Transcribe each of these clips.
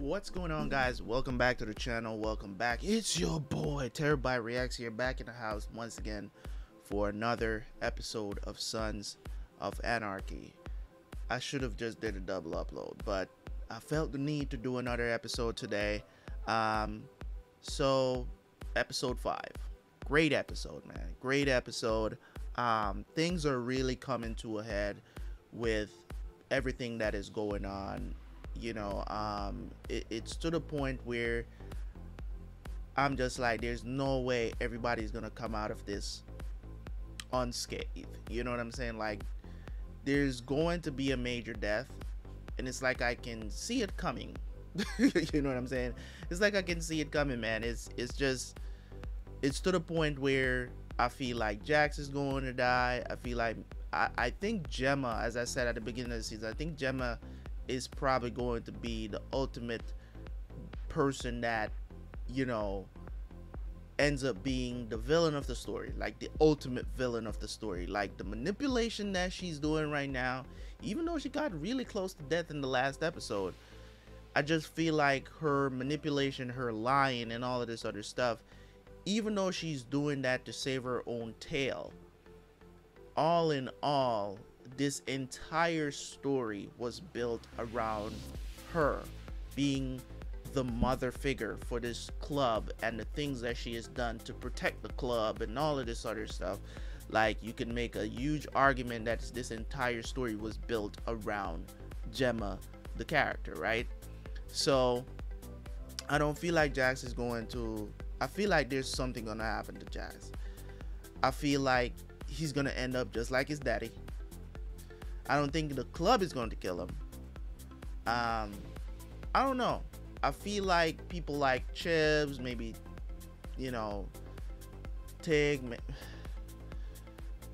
What's going on guys? Welcome back to the channel. Welcome back. It's your boy Terabyte Reacts here back in the house once again for another episode of Sons of Anarchy. I should have just did a double upload, but I felt the need to do another episode today. Um, so episode 5. Great episode, man. Great episode. Um, things are really coming to a head with everything that is going on you know um it, it's to the point where i'm just like there's no way everybody's gonna come out of this unscathed. You know what i'm saying? Like there's going to be a major death and it's like i can see it coming. You know what i'm saying? It's like i can see it coming man. It's it's just it's to the point where i feel like jax is going to die. I feel like i, I think gemma as i said at the beginning of the season i think gemma is probably going to be the ultimate person that you know ends up being the villain of the story like the ultimate villain of the story. Like the manipulation that she's doing right now even though she got really close to death in the last episode i just feel like her manipulation her lying and all of this other stuff even though she's doing that to save her own tail all in all this entire story was built around her being the mother figure for this club and the things that she has done to protect the club and all of this other stuff. Like you can make a huge argument that this entire story was built around gemma the character right? So i don't feel like jax is going to i feel like there's something gonna happen to jax. I feel like he's gonna end up just like his daddy I don't think the club is going to kill him. Um, I don't know. I feel like people like Chibs, maybe, you know, Tig.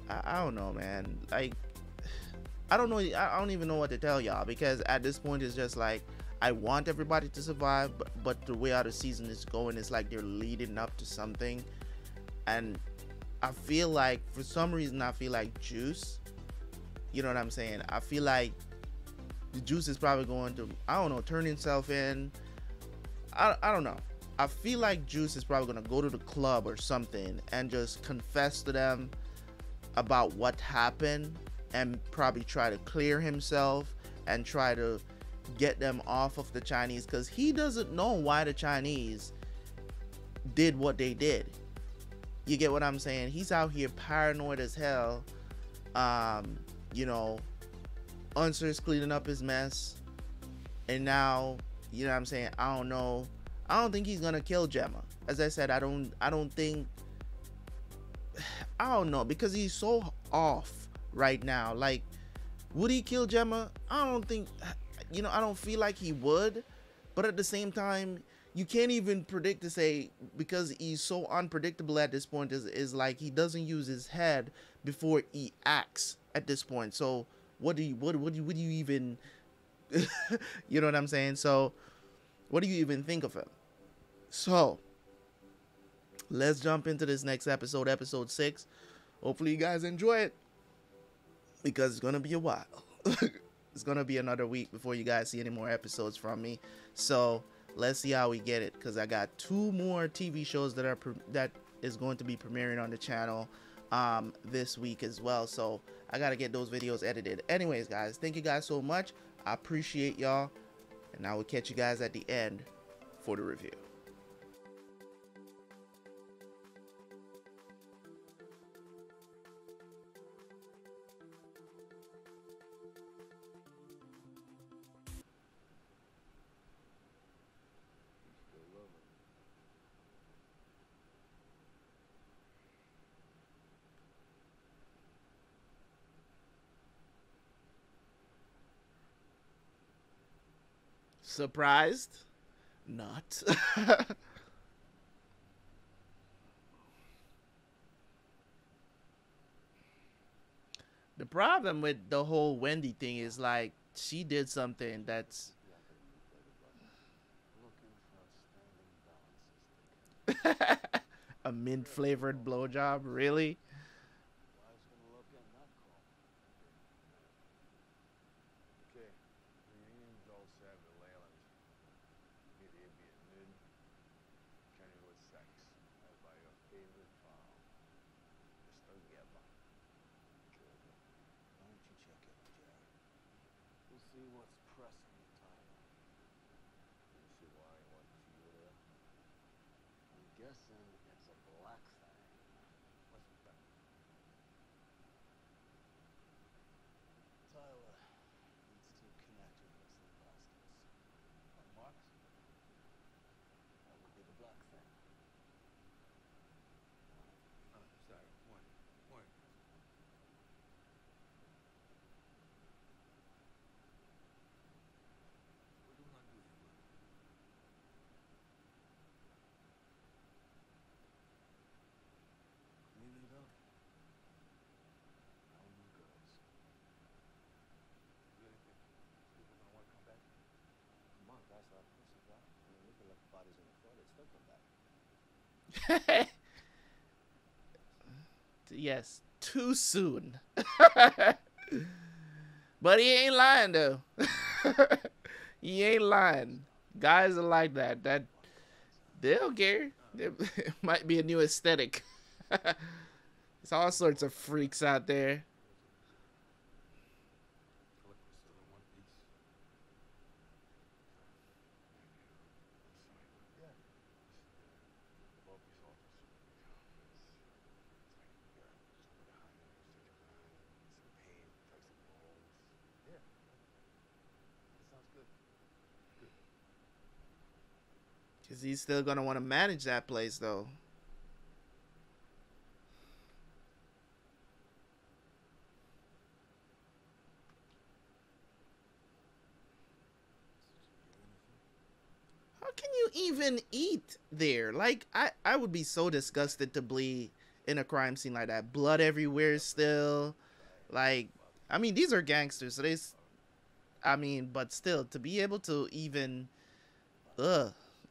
I, I don't know, man. Like, I don't know. I don't even know what to tell y'all because at this point it's just like I want everybody to survive, but, but the way how the season is going is like they're leading up to something, and I feel like for some reason I feel like Juice you know what I'm saying? I feel like the juice is probably going to, I don't know, turn himself in. I, I don't know. I feel like Juice is probably going to go to the club or something and just confess to them about what happened and probably try to clear himself and try to get them off of the Chinese because he doesn't know why the Chinese did what they did. You get what I'm saying? He's out here paranoid as hell. Um, you know, Unser's cleaning up his mess. And now, you know what I'm saying? I don't know. I don't think he's gonna kill Gemma. As I said, I don't I don't think I don't know because he's so off right now. Like, would he kill Gemma? I don't think you know, I don't feel like he would. But at the same time, you can't even predict to say because he's so unpredictable at this point is is like he doesn't use his head before he acts at this point. So what do you what what do you, what do you even you know what I'm saying? So what do you even think of him? So let's jump into this next episode, episode six. Hopefully you guys enjoy it because it's gonna be a while. it's gonna be another week before you guys see any more episodes from me. So let's see how we get it because I got two more TV shows that are that is going to be premiering on the channel um, this week as well. So I got to get those videos edited. Anyways, guys, thank you guys so much. I appreciate y'all. And I will catch you guys at the end for the review. Surprised? Not. the problem with the whole Wendy thing is like she did something that's a mint flavored blowjob, really? see what's pressing you, Tyler. You see why I want to see you there? I'm guessing it's a black thing. What's that? Tyler needs to connect with Wesley Vasquez. On Marx? That would be the black thing. Oh, sorry. One. One. What do you want to do here, man? Maybe you don't. How you girls? You really think people gonna want to come back? Come on, guys, are pussy, bro. I mean, we can let the bodies yes, too soon. but he ain't lying though. he ain't lying. Guys are like that. That they don't care. It might be a new aesthetic. There's all sorts of freaks out there. Collect still in one piece. Yeah. The focus officer becomes it's like yeah, just behind some pain, touch some bones. Yeah. That sounds good. Cause he's still gonna want to manage that place though. How can you even eat there? Like I, I would be so disgusted to bleed in a crime scene like that. Blood everywhere still. Like I mean these are gangsters, so they I mean, but still to be able to even ugh.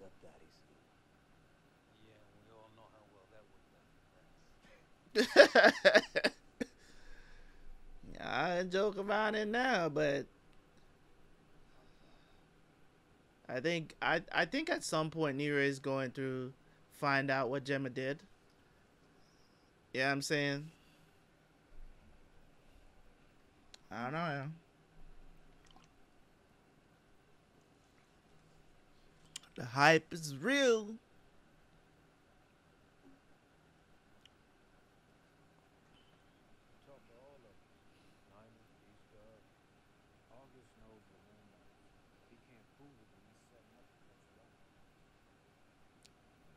become your. Yeah, we all know how well that worked out in France. I joke about it now, but I think I I think at some point Nero is going to find out what Gemma did. Yeah, I'm saying. I don't know. man. The hype is real. Talk to all of them. Lyman, East Dub. August knows the man knows. He can't prove it, but he's setting up to catch you out.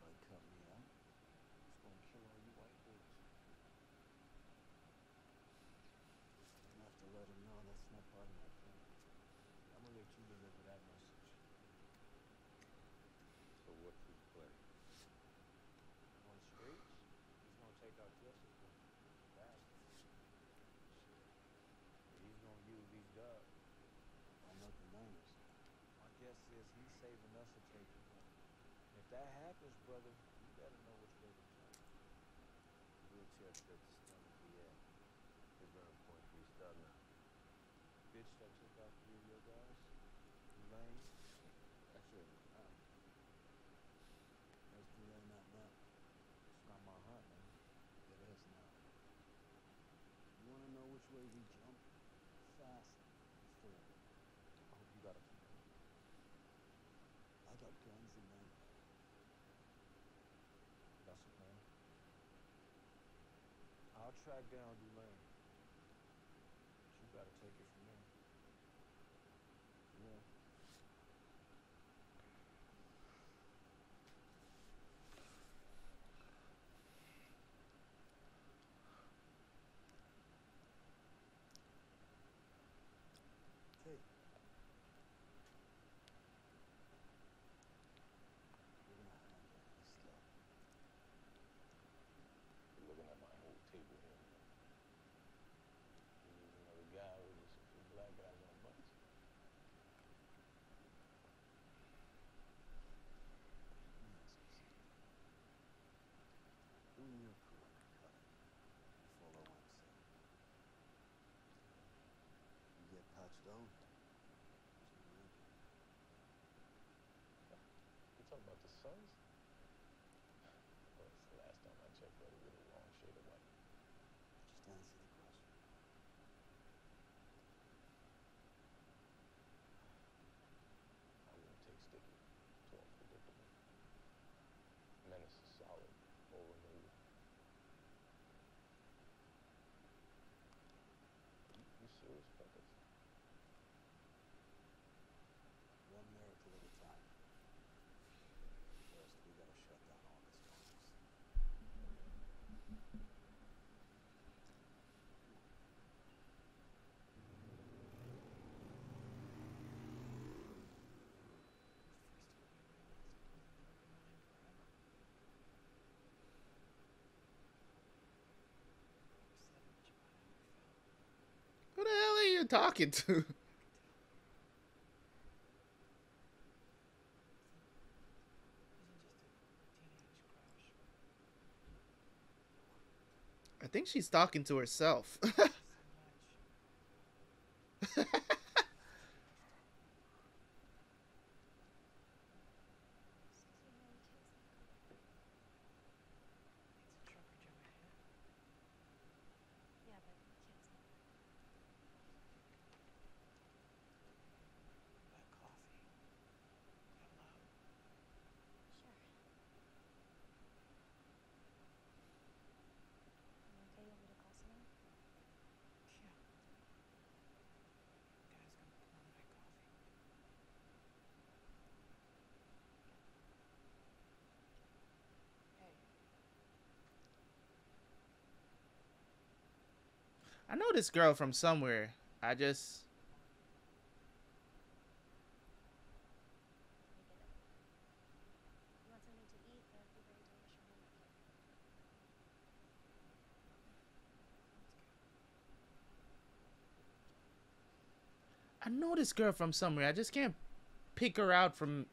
If I cut me out, it's gonna kill all you white boys. You have to let him know that's not part of my plan. I'm gonna let you deliver that message. So what's his play? On the streets, he's gonna gonna use these dubs. I'm not the. My guess is he's saving us a. And if that happens, brother, you better know which way to jump. Wheelchair fits on the VA. His round point three star now. Bitch that took out three of your guys, Lane, That's it. Ah, Where's Tulane at now? It's not my hunt, man. It is now. You wanna know which way we jump? Fast and forward. I hope you got a plan. I got guns and men. That's the plan. I'll track down Tulane. But you gotta take it from there. Yeah. Hey, it's the last time I checked, brother, you're the wrong shade of white. Just answer the question. I won't take sticky. Too unpredictable. Menace is solid. Over maybe. You, you serious about this? One miracle at a time. First, we gotta shut down August Marks. Who the talking to? I think she's talking to herself. Yeah, but you can't smoke. Black coffee. Out loud. Sure. You okay? You want me to call someone? Yeah. Guy's gonna pour my coffee. Hey, I know this girl from somewhere. I just. I know this girl from somewhere. I just can't pick her out from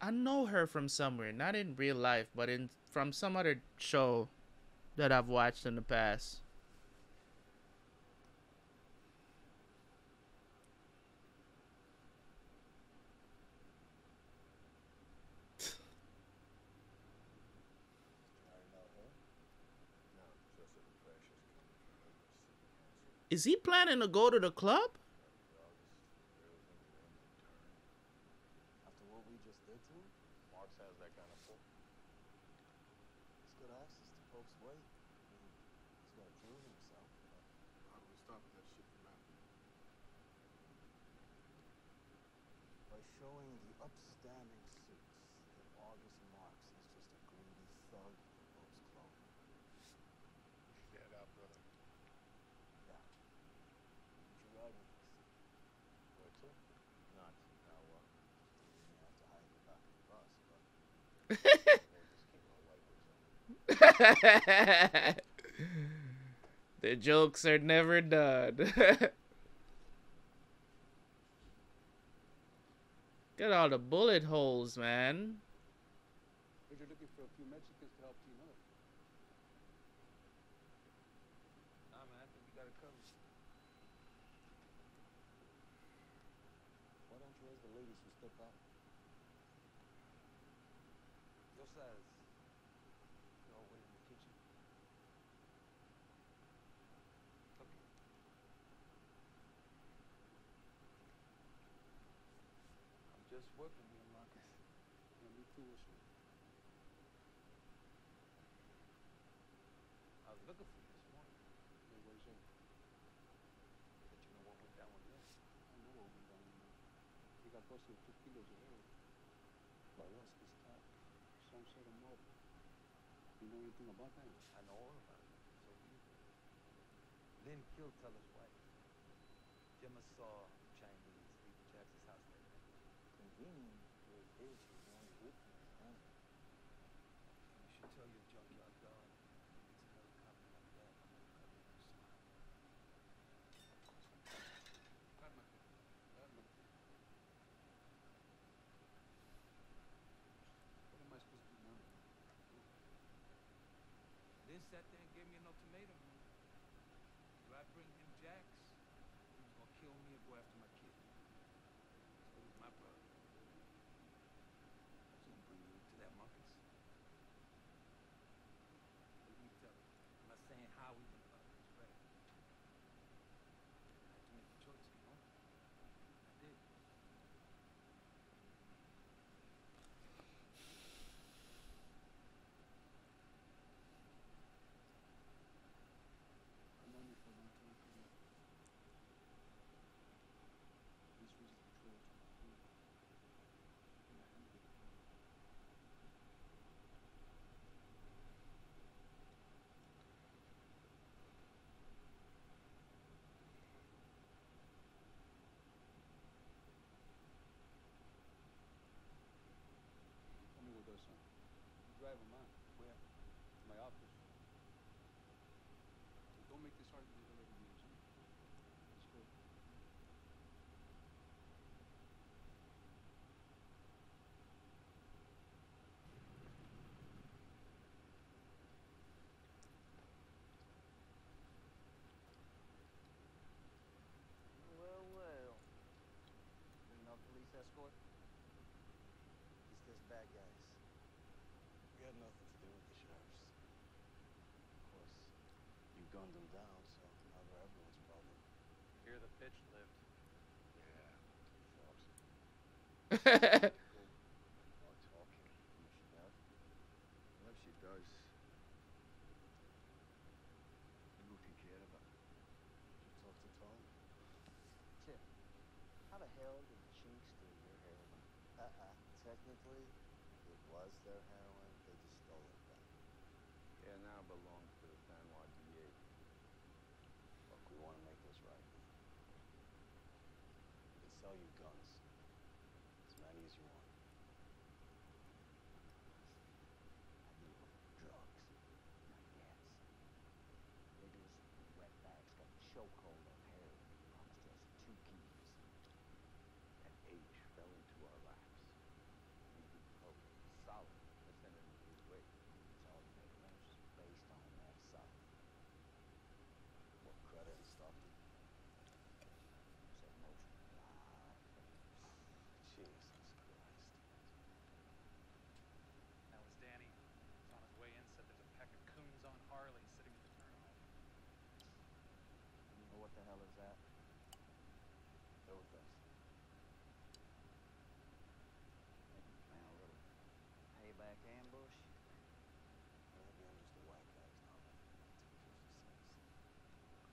I know her from somewhere, not in real life, but in from some other show that I've watched in the past. Is he planning to go to the club? August, girls in the end in turn. After what we just did to him, Marks has that kind of pull. he's got access to Pope's way. I mean, he's gonna prove himself. But How do we stop that shit from happening? by showing the upstanding suits that August Marks is just a greedy thug who loves clothing. Get out, brother. Yeah. Would you ride with us? Where to? Not now. You may have to hide in the back of the bus, but we'll just keep our wipers on. the jokes are never done. Get all the bullet holes, man. But you're looking for a few Mexicans to help team up. Nah, man, I think we got it covered. Why don't you ask the ladies to step out? Your size. You're all wait in the kitchen. Okay. I'm just working here, Marcus. Me too, Wisher. I was looking for you this morning. Yeah, where's your? But you know what went down with this? I know what we're doing now. You got busted with two kilos of heroin. Barosky's top. Some sort of mob. You know anything about that? I know all about it. So you. Lin killed Teller's wife. Gemma saw Chinese leaving Jackson's house that night. Convenient. Your bitch was the only witness, huh? You should tell your junkyard dog. It's driving mine. Where? My office. So don't make this hard than it already. gunned down, so now they're everyone's problem. Here the pitch lived. Yeah. Uh-uh. Technically, it was their heroin. They just stole it back. Yeah, now belongs. sell you guns. As many as you want.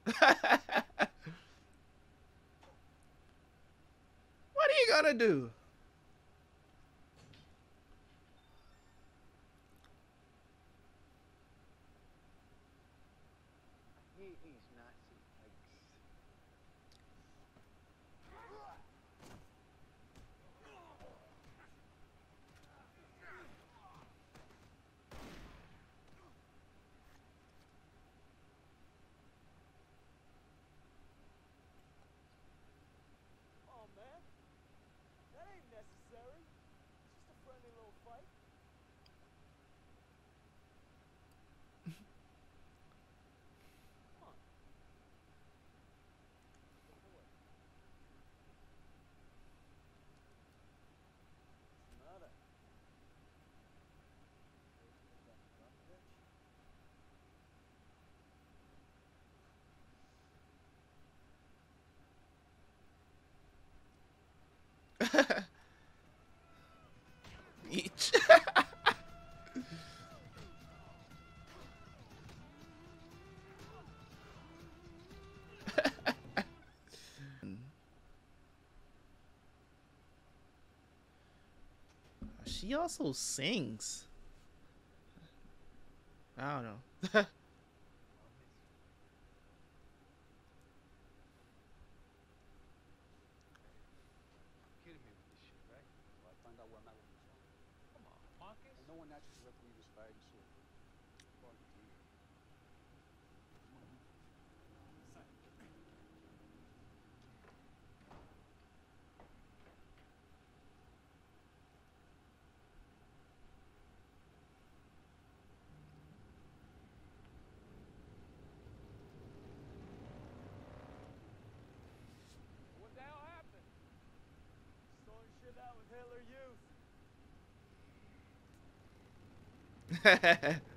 what are you gonna do? little fight. He also sings. I don't know. Miller youth.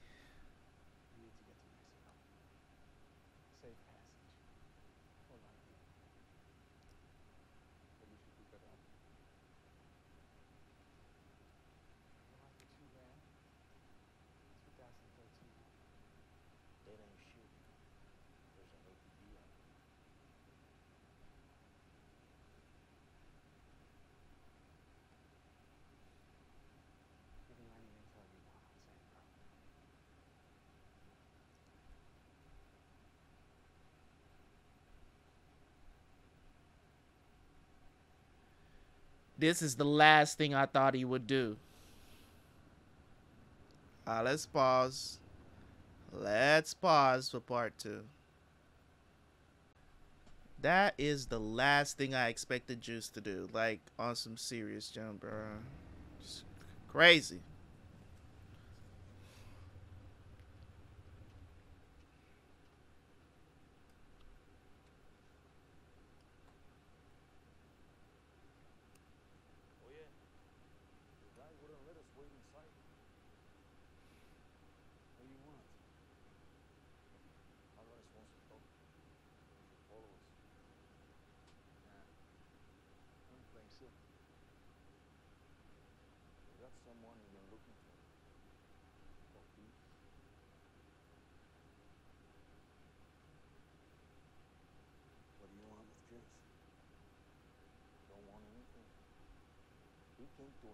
this is the last thing I thought he would do. Uh, let's pause. Let's pause for part two. That is the last thing I expected Juice to do. Like, on some serious jump, bro. It's crazy. doing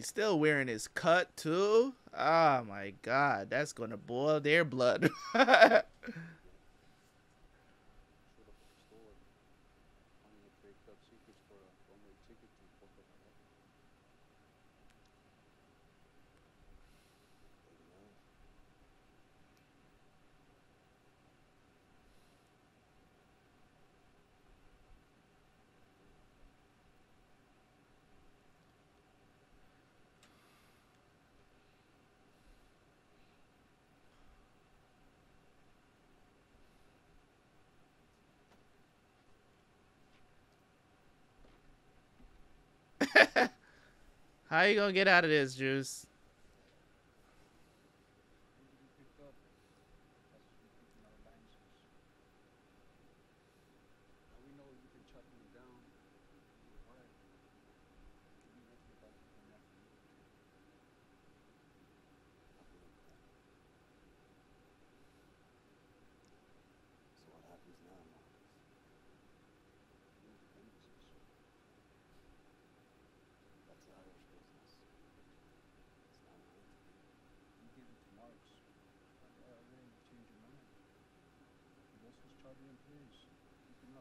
He's still wearing his cut too. Oh my god, that's gonna boil their blood. How you gonna get out of this, Juice?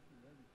Gracias.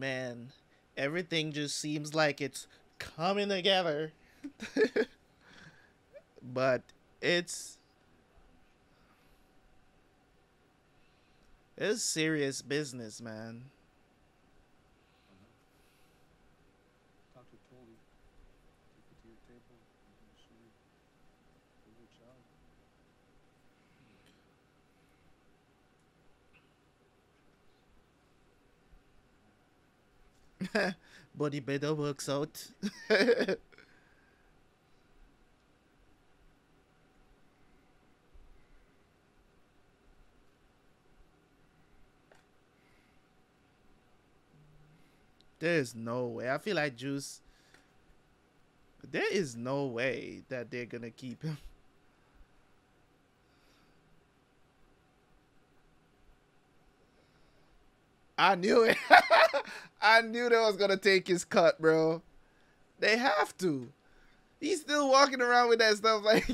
man, everything just seems like it's coming together. but it's it's serious business, man. Body better works out. there is no way. I feel like Juice. There is no way that they're gonna keep him. I knew it. I knew they was gonna take his cut, bro. They have to. He's still walking around with that stuff like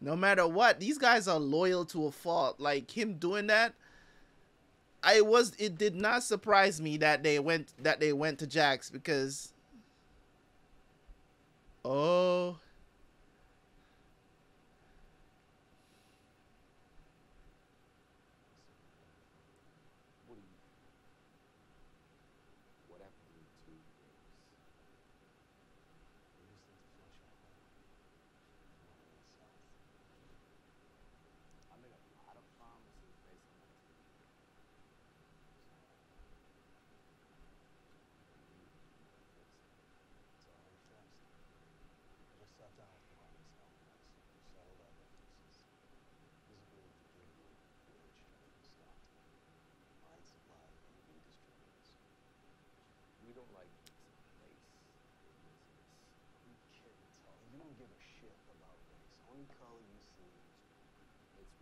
No matter what, these guys are loyal to a fault. Like him doing that, I was it did not surprise me that they went that they went to Jax because Oh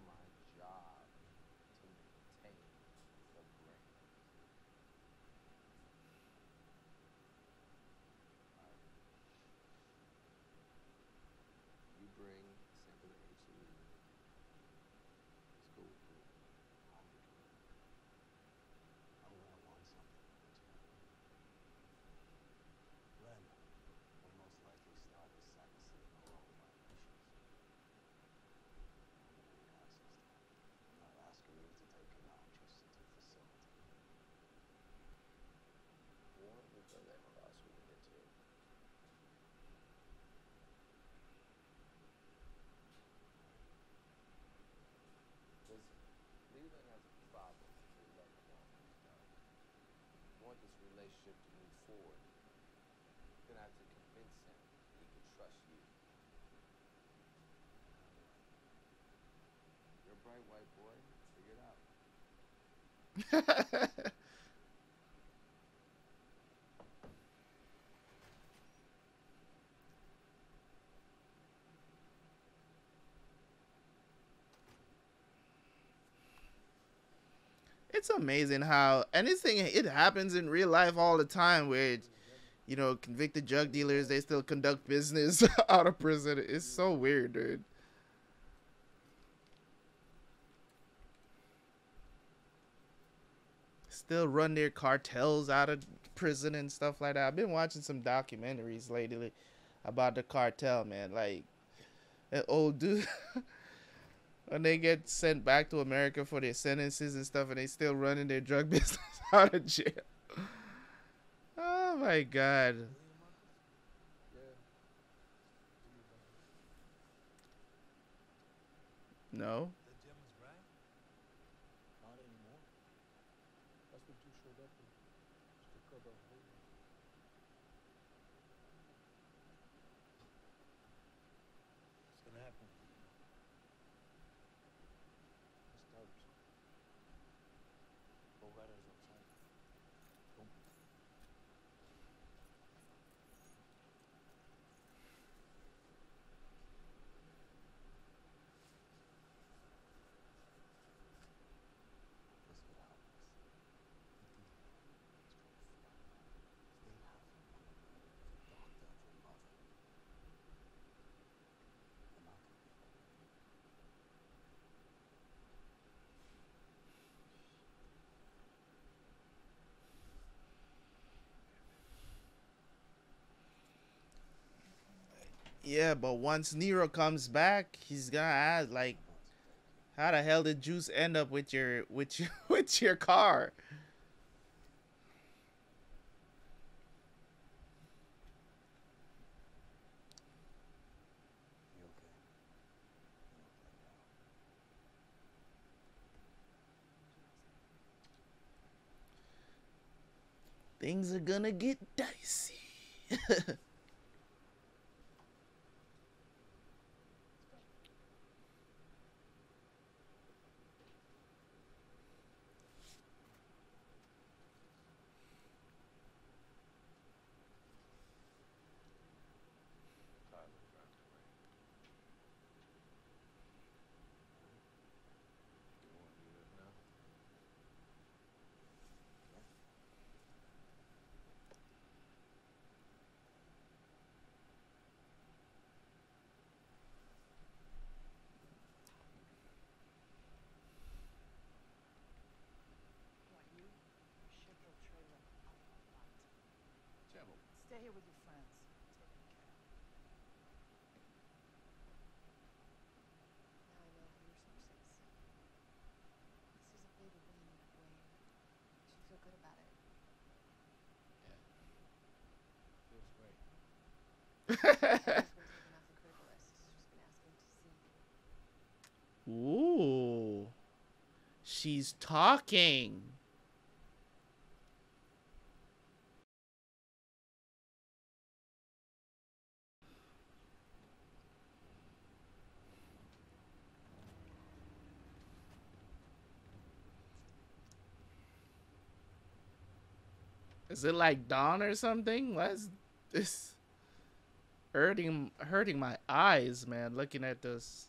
my job. want this relationship to move forward, you're going to have to convince him he can trust you. You're a bright white boy. Figure it out. it's amazing how anything it happens in real life all the time where you know convicted drug dealers they still conduct business out of prison. It's so weird dude. Still run their cartels out of prison and stuff like that. I've been watching some documentaries lately about the cartel man. Like an old dude when they get sent back to America for their sentences and stuff, and they still running their drug business out of jail. Oh my god. No. The gym was right. Not anymore. That's what you showed up with. Just to cover a hole. What's gonna happen? It's Thursday. Go right as I'm saying. Don't That's what happens. They have one doctor of your mother. And I can be Yeah, but once Nero comes back, he's gonna ask like, how the hell did Juice end up with your with your with your car? Things are gonna get dicey. Tyler drives away. You want to do this now? Want you? Ship your trailer off my lot. Jello. Stay here with your friends. Taking care. Now I know your source. This is a big win, Wayne. You should feel good about it. Feels great. He's been taken off the critical list. She's been asking to see you. Ooh. She's talking. Is it like dawn or something? What's this? Hurting, hurting my eyes, man. Looking at this.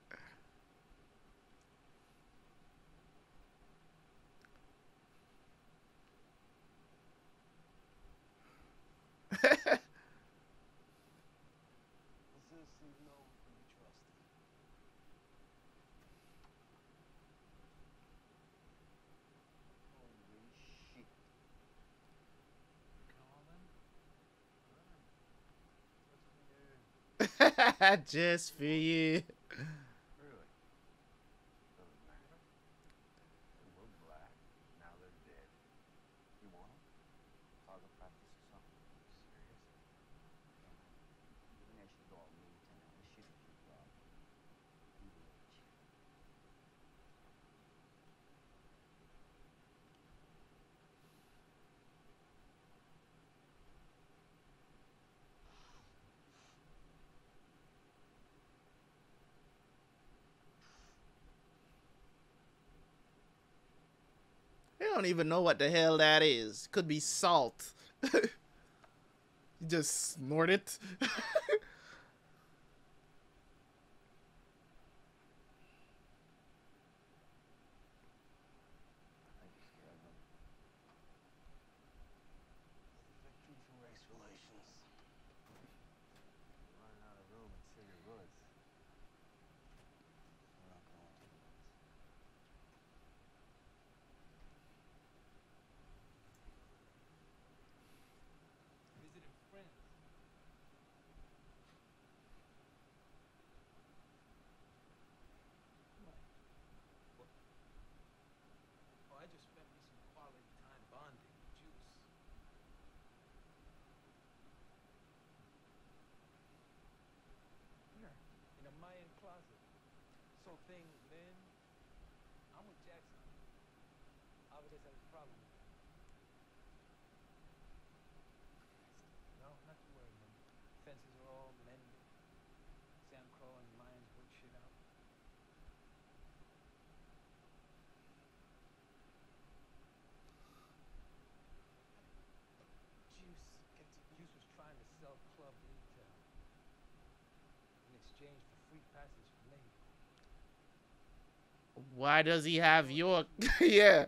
Just for you. Really? Doesn't matter. They were black. Now they're dead. You want them? Target practice or something? Serious? Even as you go on move town, this shit is your problem. You rich. They don't even know what the hell that is. Could be salt. just snort it. Jeez. Running out of room in City Woods. We're not going to the woods. Visiting friends. What? What? Oh, I just spent me some quality time bonding with Juice. Here, in a Mayan closet. So thing, Lin, I'm with Jackson. Alvarez has a problem. No, not to worry, man. Fences are all mended. Sam Crow and Lions work shit out. Juice Juice was trying to sell Club Intel in exchange for free passage. Why does he have your? yeah,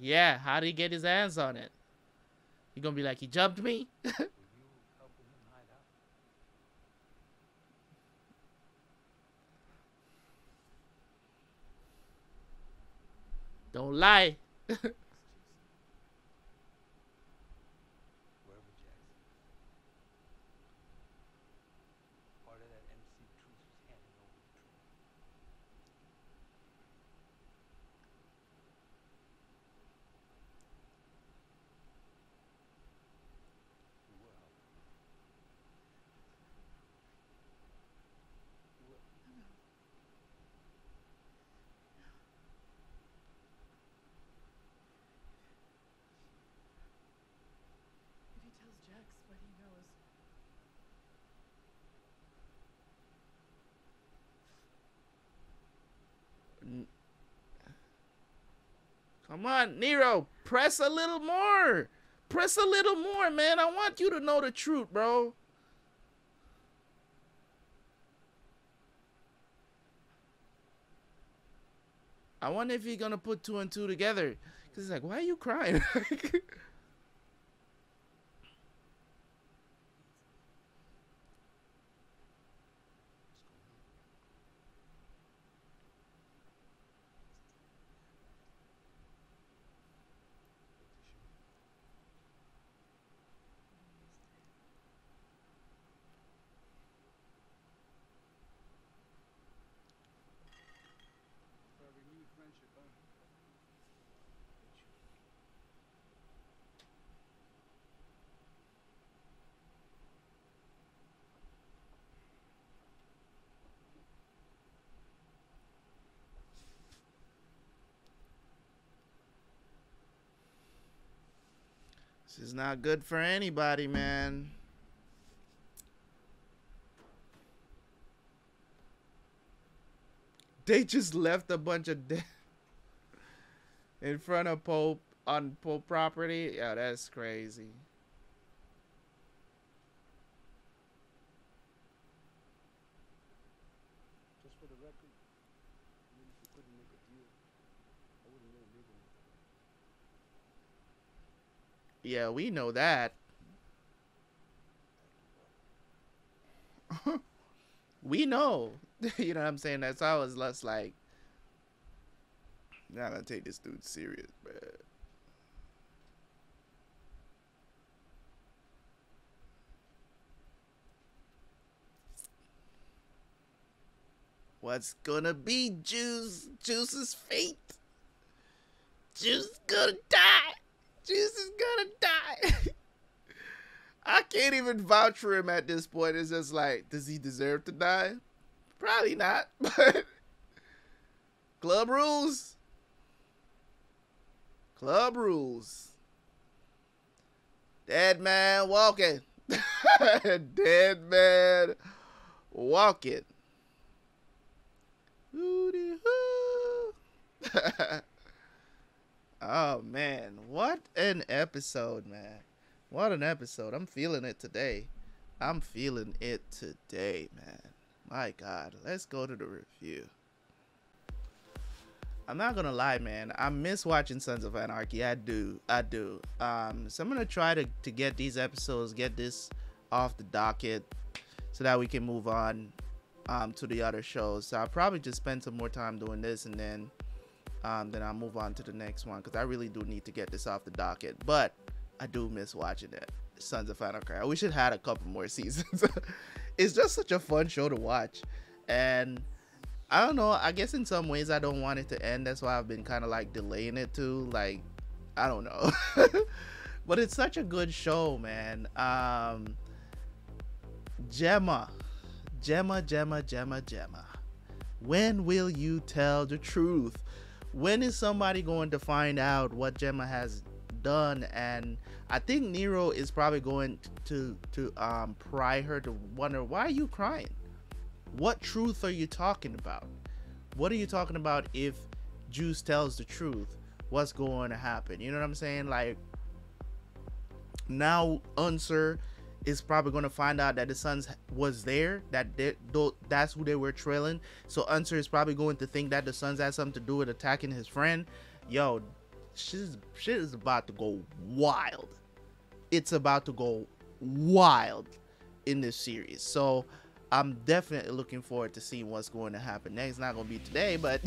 yeah. How did he get his hands on it? He gonna be like, he jumped me. Were you helping him hide out? Don't lie. Wherever Jackson. Part of that MC Truth was handing over the truth. We were helping. We were. If he tells Jax what he knows, Come on, Nero, press a little more. Press a little more, man. I want you to know the truth, bro. I wonder if he's gonna put two and two together. Cause he's like, why are you crying? For a renewed friendship, huh? This is not good for anybody, man. They just left a bunch of dead in front of Pope on Pope property. Yeah, that's crazy. Just for the record, even if we couldn't make a deal, I wouldn't really leave him with Yeah, we know that. we know. you know what I'm saying? That's how it's less like. Not gonna take this dude serious, man. What's gonna be Juice? Juice's fate? Juice gonna die. Juice is gonna die. I can't even vouch for him at this point. It's just like, does he deserve to die? Probably not, but club rules. Club rules. Dead man walking. Dead man walking. Hooty hoo. Oh man, what an episode, man. What an episode. I'm feeling it today. I'm feeling it today, man. My God. Let's go to the review. I'm not gonna lie, man. I miss watching Sons of Anarchy. I do, I do. Um, so I'm gonna try to to get these episodes, get this off the docket, so that we can move on um, to the other shows. So I'll probably just spend some more time doing this, and then um, then I'll move on to the next one because I really do need to get this off the docket. But I do miss watching it. Sons of Anarchy. I wish it had a couple more seasons. it's just such a fun show to watch, and I don't know. I guess in some ways I don't want it to end. That's why I've been kind of like delaying it too. Like, I don't know. but it's such a good show, man. Um, Gemma, Gemma, Gemma, Gemma, Gemma. When will you tell the truth? When is somebody going to find out what Gemma has done? And I think Nero is probably going to to um, pry her to wonder why are you crying? What truth are you talking about? What are you talking about if Juice tells the truth? What's going to happen? You know what I'm saying? Like now Unser is probably going to find out that the Sons was there, that they, that's who they were trailing. So Unser is probably going to think that the Sons had something to do with attacking his friend. Yo, shit is, shit is about to go wild. It's about to go wild in this series. So I'm definitely looking forward to seeing what's going to happen next. Not going to be today, but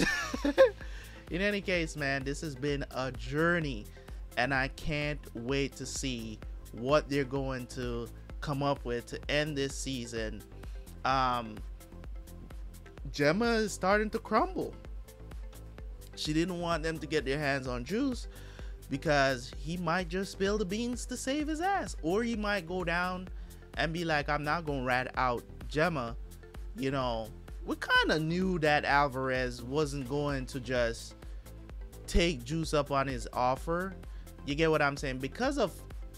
in any case, man, this has been a journey, and I can't wait to see what they're going to come up with to end this season. Um, Gemma is starting to crumble. She didn't want them to get their hands on Juice because he might just spill the beans to save his ass, or he might go down and be like, "I'm not gonna rat out Gemma." You know, we kind of knew that Alvarez wasn't going to just take Juice up on his offer. You get what I'm saying? Because of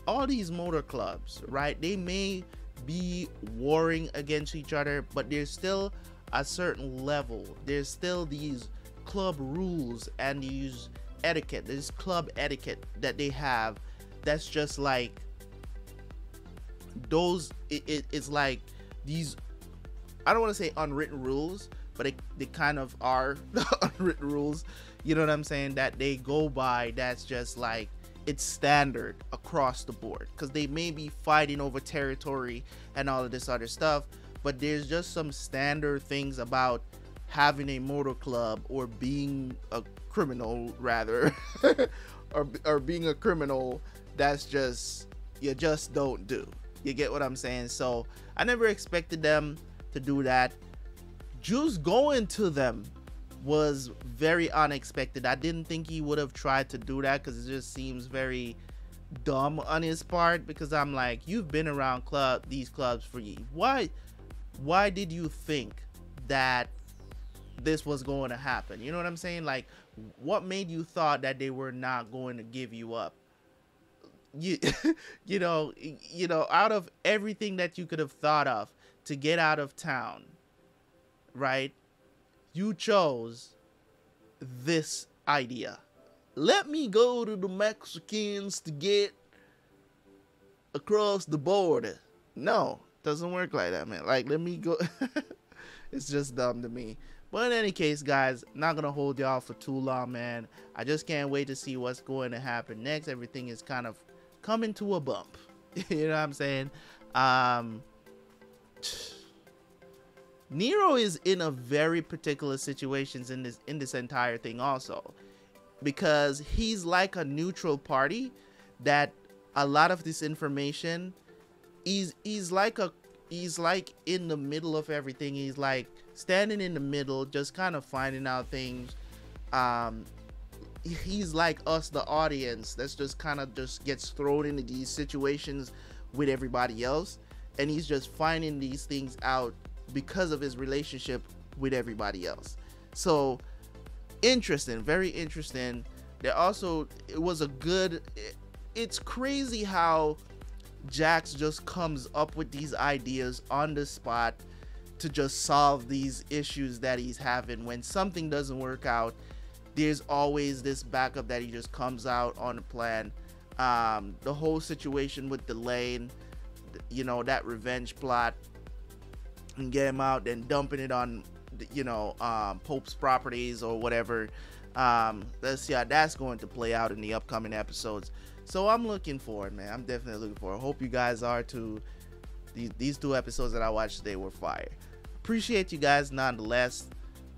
all these motor clubs, right? They may be warring against each other, but there's still a certain level. There's still these club rules and these etiquette. There's club etiquette that they have that's just like those it, it, it's like these I don't want to say unwritten rules, but it, they kind of are unwritten rules. You know what I'm saying? That they go by. That's just like it's standard across the board because they may be fighting over territory and all of this other stuff, but there's just some standard things about having a motor club or being a criminal rather or, or being a criminal that's just you just don't do. You get what i'm saying? So i never expected them to do that. Juice going to them was very unexpected. I didn't think he would have tried to do that because it just seems very dumb on his part because i'm like you've been around club these clubs for you why why did you think that this was going to happen? You know what i'm saying? Like what made you thought that they were not going to give you up? You you know you know out of everything that you could have thought of to get out of town right you chose this idea let me go to the mexicans to get across the border no doesn't work like that man like let me go it's just dumb to me but in any case, guys, not gonna hold y'all for too long, man. I just can't wait to see what's going to happen next. Everything is kind of coming to a bump. you know what I'm saying? Um Nero is in a very particular situations in this in this entire thing also. Because he's like a neutral party that a lot of this information he's he's like a he's like in the middle of everything. He's like standing in the middle, just kind of finding out things. Um, he's like us, the audience, that's just kind of just gets thrown into these situations with everybody else, and he's just finding these things out because of his relationship with everybody else. So interesting, very interesting. There also it was a good. It's crazy how Jax just comes up with these ideas on the spot to just solve these issues that he's having. When something doesn't work out, there's always this backup that he just comes out on a plan. Um, the whole situation with Delane, you know, that revenge plot, and get him out and dumping it on, you know, um, Pope's properties or whatever. Um, let's see how that's going to play out in the upcoming episodes. So I'm looking forward, man. I'm definitely looking forward. Hope you guys are too. These these two episodes that I watched today were fire. Appreciate you guys nonetheless.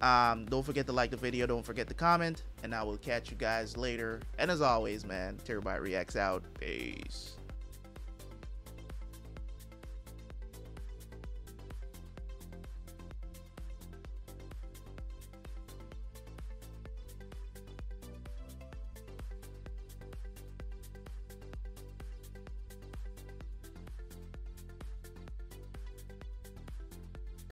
Um, don't forget to like the video. Don't forget to comment, and I will catch you guys later. And as always, man, Terabyt reacts out. Peace.